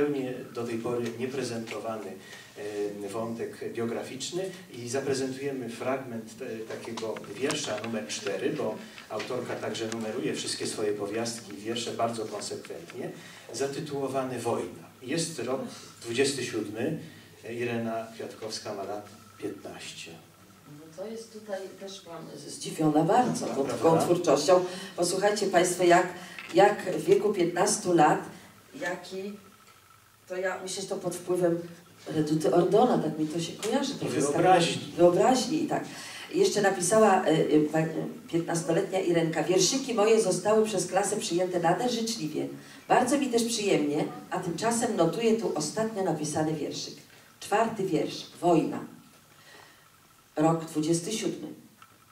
zupełnie do tej pory nieprezentowany e, wątek biograficzny i zaprezentujemy fragment e, takiego wiersza numer 4, bo autorka także numeruje wszystkie swoje powiastki i wiersze bardzo konsekwentnie, zatytułowany Wojna. Jest rok 27, e, Irena Kwiatkowska ma lat 15. No to jest tutaj też Pan zdziwiona bardzo tą taką twórczością. Posłuchajcie Państwo, jak, jak w wieku 15 lat, jaki, to ja myślę, że to pod wpływem Reduty Ordona, tak mi to się kojarzy. z taką Wyobraźni. Wyobraźni i tak. Jeszcze napisała e, e, pa- e, 15-letnia Irenka, wierszyki moje zostały przez klasę przyjęte nader życzliwie. Bardzo mi też przyjemnie, a tymczasem notuję tu ostatnio napisany wierszyk. Czwarty wiersz, Wojna. Rok 27,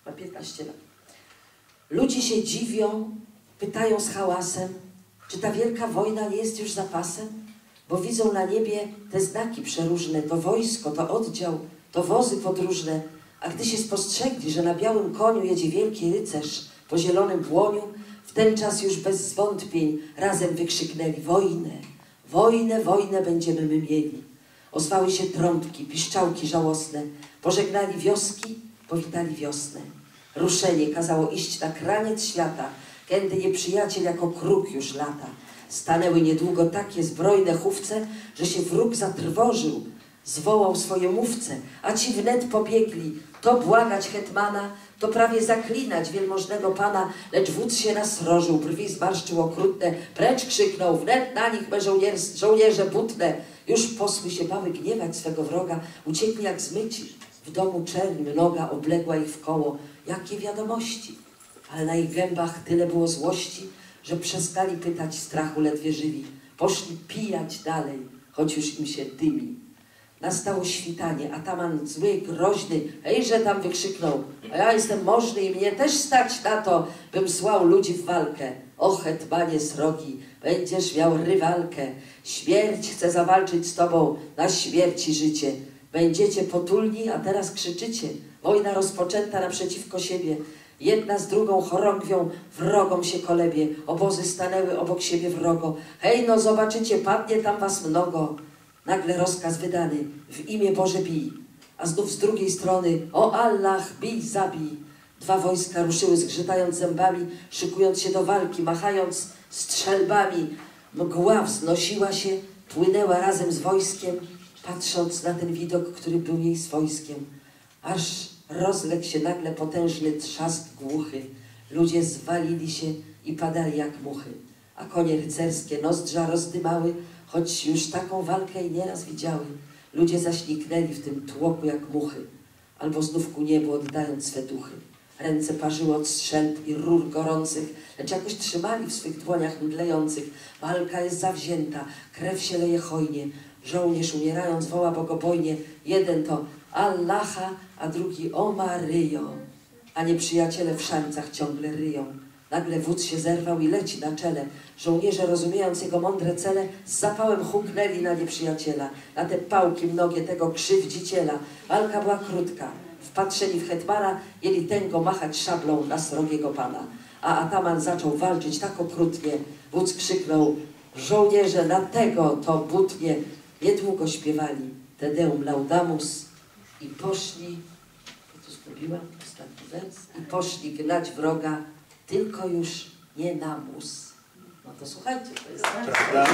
ma 15 lat. Ludzie się dziwią, pytają z hałasem, czy ta wielka wojna nie jest już zapasem? Bo widzą na niebie te znaki przeróżne, to wojsko, to oddział, to wozy podróżne, a gdy się spostrzegli, że na białym koniu jedzie wielki rycerz po zielonym błoniu, w ten czas już bez zwątpień razem wykrzyknęli wojnę, wojnę, wojnę będziemy my mieli. Ozwały się trąbki, piszczałki żałosne, pożegnali wioski, powitali wiosnę. Ruszenie kazało iść na kraniec świata, kiedy nieprzyjaciel jako kruk już lata. Stanęły niedługo takie zbrojne chówce, że się wróg zatrwożył, zwołał swoje mówce, a ci wnet pobiegli, to błagać hetmana, to prawie zaklinać wielmożnego pana, lecz wódz się nasrożył, brwi zmarszczył okrutne, precz krzyknął, wnet na nich me żołnierz, żołnierze butne. Już posły się bały gniewać swego wroga, uciekli jak zmyci. W domu czerń noga obległa ich w koło. Jakie wiadomości? Ale na ich gębach tyle było złości, że przestali pytać strachu ledwie żywi. Poszli pijać dalej, choć już im się dymi. Nastało świtanie, ataman zły, groźny, hejże tam wykrzyknął, a ja jestem możny i mnie też stać na to, bym słał ludzi w walkę. O hetmanie srogi, będziesz miał rywalkę. Śmierć chce zawalczyć z tobą, na śmierci życie. Będziecie potulni, a teraz krzyczycie. Wojna rozpoczęta naprzeciwko siebie. Jedna z drugą chorągwią wrogom się kolebie. Obozy stanęły obok siebie wrogo. Hej, no zobaczycie, padnie tam was mnogo. Nagle rozkaz wydany, w imię Boże bij. A znów z drugiej strony, o Allah, bij, zabij. Dwa wojska ruszyły zgrzytając zębami, szykując się do walki, machając strzelbami. Mgła wznosiła się, płynęła razem z wojskiem, patrząc na ten widok, który był jej swojskiem. Aż rozległ się nagle potężny trzask głuchy. Ludzie zwalili się i padali jak muchy, a konie rycerskie nozdrza rozdymały, choć już taką walkę i nieraz widziały. Ludzie zaśniknęli w tym tłoku jak muchy, albo znów ku niebu oddając swe duchy. Ręce parzyły od strzelb i rur gorących, lecz jakoś trzymali w swych dłoniach mdlejących. Walka jest zawzięta, krew się leje hojnie. Żołnierz umierając woła bogobojnie. Jeden to Allaha, a drugi O Maryjo. A nieprzyjaciele w szańcach ciągle ryją. Nagle wódz się zerwał i leci na czele. Żołnierze, rozumiejąc jego mądre cele, z zapałem huknęli na nieprzyjaciela, na te pałki mnogie tego krzywdziciela. Walka była krótka. Wpatrzeni w hetmana, jeli tęgo machać szablą na srogiego pana. A ataman zaczął walczyć tak okrutnie. Wódz krzyknął, żołnierze, na tego to butnie. Niedługo śpiewali Te Deum Laudamus i poszli, ja tu zgubiłam ostatni wers, i poszli gnać wroga, tylko już nie na mus. No to słuchajcie, to jest... Prawda?